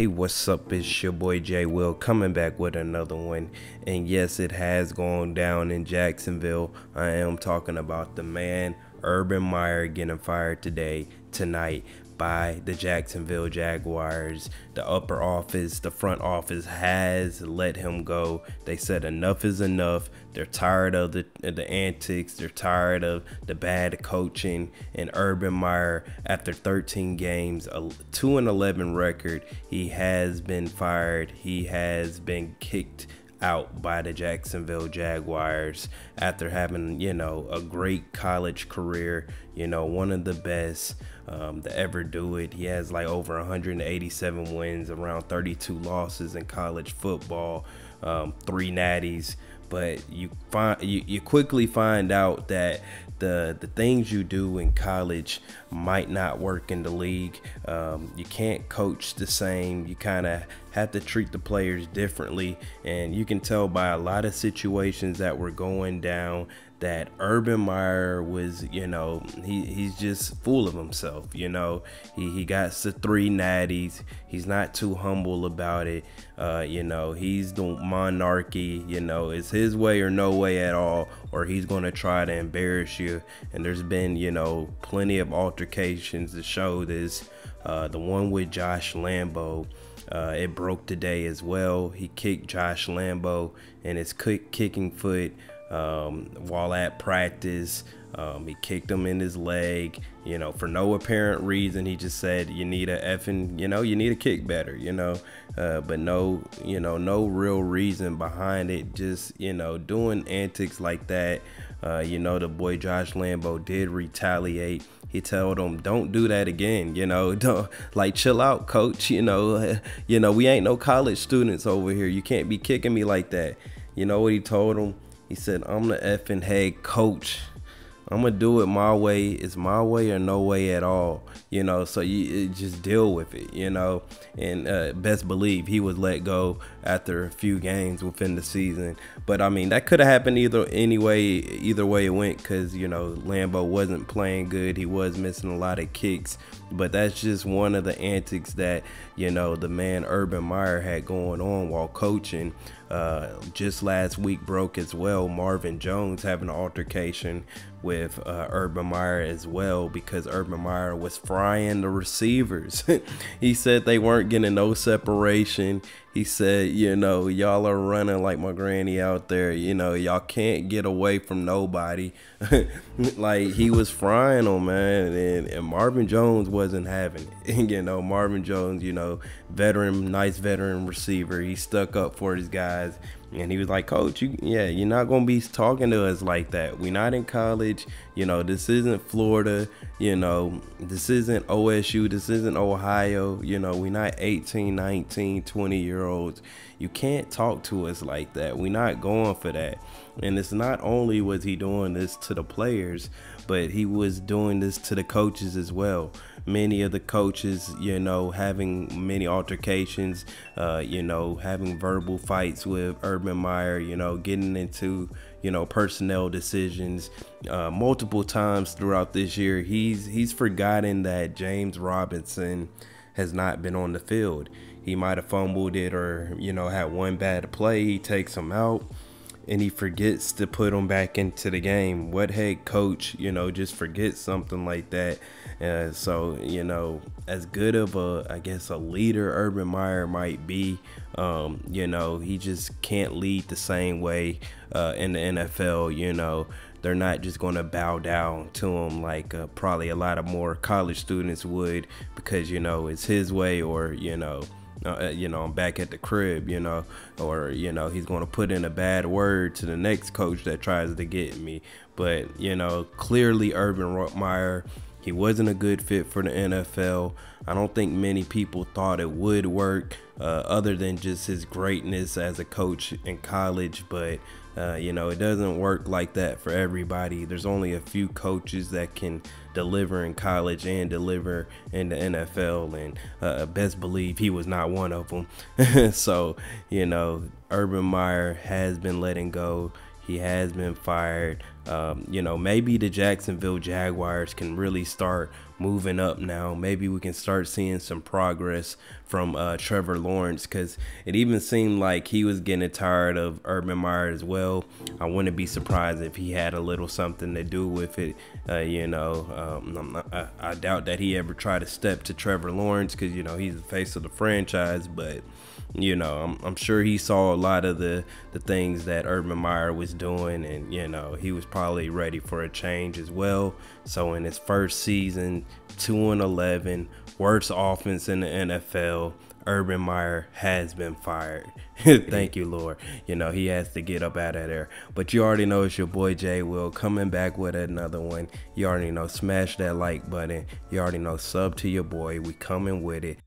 Hey, what's up? It's your boy Jay Will coming back with another one. And yes, it has gone down in Jacksonville. I am talking about the man Urban Meyer getting fired today, tonight by the Jacksonville Jaguars. The upper office, the front office has let him go. They said enough is enough. They're tired of the the antics. They're tired of the bad coaching. And Urban Meyer, after 13 games, a 2 and 11 record, he has been fired. He has been kicked out by the Jacksonville Jaguars after having, you know, a great college career, you know, one of the best um, to ever do it. He has like over 187 wins, around 32 losses in college football, um, three natties. But you find you, you quickly find out that the the things you do in college might not work in the league. Um, you can't coach the same. You kind of have to treat the players differently, and you can tell by a lot of situations that were going down that Urban Meyer was, you know, he, he's just full of himself. You know, he, he got the three natties. He's not too humble about it. Uh, you know, he's the monarchy. You know, it's his way or no way at all, or he's going to try to embarrass you. And there's been, you know, plenty of altercations to show this. Uh, the one with Josh Lambo. Uh, it broke today as well. He kicked Josh Lambo and his kick, kicking foot um, while at practice. Um, he kicked him in his leg, you know, for no apparent reason. He just said, "You need a effing, you know, you need a kick better, you know," uh, but no, you know, no real reason behind it. Just you know, doing antics like that. Uh, you know, the boy Josh Lambo did retaliate. He told him, "Don't do that again." You know, don't like chill out, coach. You know, you know, we ain't no college students over here. You can't be kicking me like that. You know what he told him? He said, I'm the effing head coach. I'm gonna do it my way. It's my way or no way at all, you know. So you just deal with it, you know. And uh, best believe he was let go after a few games within the season. But I mean, that could have happened either anyway. Either way it went, because you know Lambo wasn't playing good. He was missing a lot of kicks. But that's just one of the antics that you know the man Urban Meyer had going on while coaching. Uh, just last week broke as well. Marvin Jones having an altercation with uh, Urban Meyer as well because Urban Meyer was frying the receivers. he said they weren't getting no separation. He said, you know, y'all are running like my granny out there. You know, y'all can't get away from nobody. like he was frying them, man. And, and Marvin Jones wasn't having it. you know, Marvin Jones, you know, veteran, nice veteran receiver. He stuck up for his guys. And he was like, Coach, you yeah, you're not gonna be talking to us like that. We're not in college. You know, this isn't Florida. You know, this isn't OSU. This isn't Ohio. You know, we're not 18, 19, 20 year olds. You can't talk to us like that. We're not going for that. And it's not only was he doing this to the players, but he was doing this to the coaches as well many of the coaches, you know, having many altercations, uh, you know, having verbal fights with Urban Meyer, you know, getting into, you know, personnel decisions uh, multiple times throughout this year. He's he's forgotten that James Robinson has not been on the field. He might have fumbled it or, you know, had one bad play. He takes him out and he forgets to put him back into the game. What head coach, you know, just forgets something like that? Uh, so, you know, as good of a, I guess, a leader Urban Meyer might be, um, you know, he just can't lead the same way uh, in the NFL. You know, they're not just going to bow down to him like uh, probably a lot of more college students would because, you know, it's his way or, you know, uh, you know, I'm back at the crib, you know, or, you know, he's going to put in a bad word to the next coach that tries to get me. But, you know, clearly Urban Meyer, he wasn't a good fit for the NFL. I don't think many people thought it would work uh, other than just his greatness as a coach in college. But, uh, you know, it doesn't work like that for everybody. There's only a few coaches that can deliver in college and deliver in the NFL, and uh, best believe he was not one of them. so, you know, Urban Meyer has been letting go. He has been fired. um, you know, maybe the Jacksonville Jaguars can really start moving up now. Maybe we can start seeing some progress from uh, Trevor Lawrence because it even seemed like he was getting tired of Urban Meyer as well. I wouldn't be surprised if he had a little something to do with it. Uh, you know, um, not, I, I doubt that he ever tried to step to Trevor Lawrence because, you know, he's the face of the franchise, but you know, I'm, I'm, sure he saw a lot of the, the things that Urban Meyer was doing, and you know, he was probably ready for a change as well. So in his first season, two and eleven, worst offense in the NFL. Urban Meyer has been fired. Thank you, Lord. You know, he has to get up out of there. But you already know it's your boy Jay Will coming back with another one. You already know, smash that like button. You already know, sub to your boy. We coming with it.